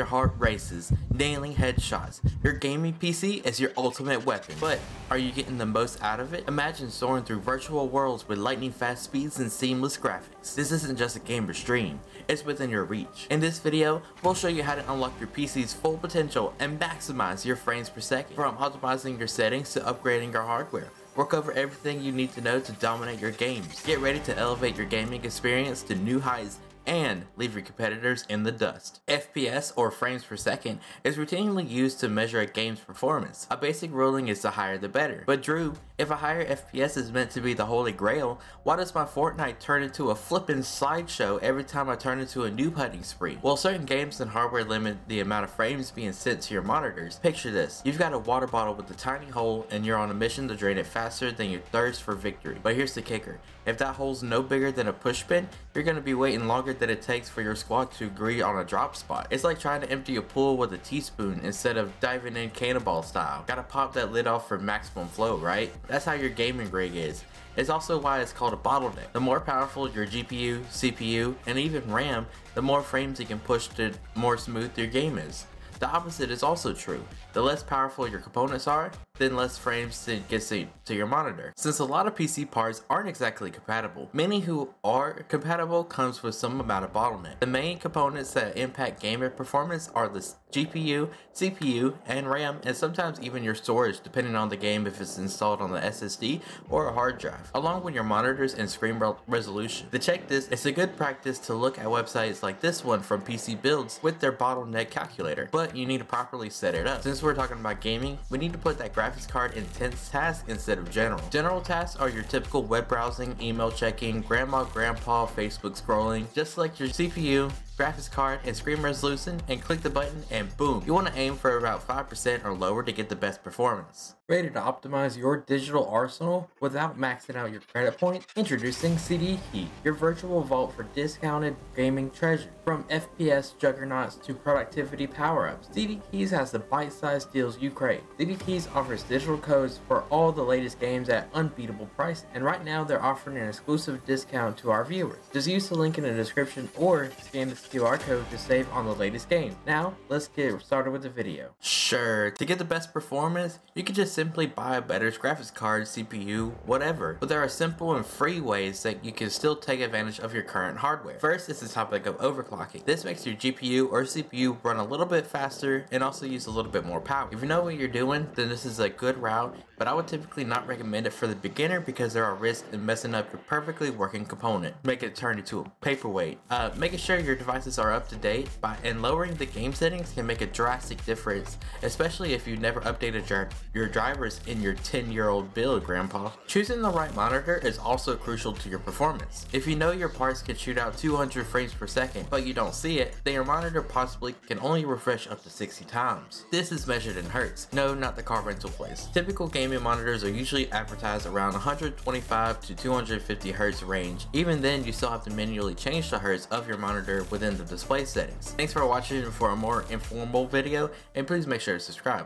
your heart races, nailing headshots. Your gaming PC is your ultimate weapon. But are you getting the most out of it? Imagine soaring through virtual worlds with lightning fast speeds and seamless graphics. This isn't just a gamer's dream, it's within your reach. In this video, we'll show you how to unlock your PC's full potential and maximize your frames per second. From optimizing your settings to upgrading your hardware. We'll cover everything you need to know to dominate your games. Get ready to elevate your gaming experience to new heights and leave your competitors in the dust. FPS or frames per second is routinely used to measure a game's performance. A basic ruling is the higher the better. But Drew, if a higher FPS is meant to be the holy grail, why does my Fortnite turn into a flippin' slideshow every time I turn into a new hunting spree? Well, certain games and hardware limit the amount of frames being sent to your monitors. Picture this, you've got a water bottle with a tiny hole and you're on a mission to drain it faster than your thirst for victory. But here's the kicker, if that hole's no bigger than a push pin, you're gonna be waiting longer than it takes for your squad to agree on a drop spot. It's like trying to empty a pool with a teaspoon instead of diving in cannonball style. Gotta pop that lid off for maximum flow, right? That's how your gaming rig is. It's also why it's called a bottleneck. The more powerful your GPU, CPU, and even RAM, the more frames you can push to more smooth your game is. The opposite is also true. The less powerful your components are, then less frames get to your monitor. Since a lot of PC parts aren't exactly compatible, many who are compatible comes with some amount of bottleneck. The main components that impact gamer performance are the GPU, CPU, and RAM, and sometimes even your storage depending on the game if it's installed on the SSD or a hard drive, along with your monitors and screen re resolution. To check this, it's a good practice to look at websites like this one from PC Builds with their bottleneck calculator, but you need to properly set it up. Since we're talking about gaming, we need to put that graphics card in intense tasks instead of general. General tasks are your typical web browsing, email checking, grandma, grandpa, Facebook scrolling, just like your CPU, graphics card and screen resolution and click the button and boom. You want to aim for about 5% or lower to get the best performance. Ready to optimize your digital arsenal without maxing out your credit point? Introducing CD Key, your virtual vault for discounted gaming treasure. From FPS juggernauts to productivity power-ups, CD Keys has the bite-sized deals you crave. CD Keys offers digital codes for all the latest games at unbeatable price, and right now they're offering an exclusive discount to our viewers. Just use the link in the description or scan the QR code to save on the latest game. Now, let's get started with the video. Sure, to get the best performance, you can just simply buy a better graphics card, CPU, whatever. But there are simple and free ways that you can still take advantage of your current hardware. First is the topic of overclocking. This makes your GPU or CPU run a little bit faster and also use a little bit more power. If you know what you're doing, then this is a good route, but I would typically not recommend it for the beginner because there are risks in messing up your perfectly working component, making it turn into a paperweight. Uh, making sure your devices are up to date, by, and lowering the game settings can make a drastic difference, especially if you never updated your, your drivers in your 10 year old build, grandpa. Choosing the right monitor is also crucial to your performance. If you know your parts can shoot out 200 frames per second, but you don't see it, then your monitor possibly can only refresh up to 60 times. This is measured in hertz, no not the car rental place. Typical gaming monitors are usually advertised around 125 to 250 hertz range. Even then you still have to manually change the hertz of your monitor within the display settings. Thanks for watching for a more informal video and please make sure to subscribe.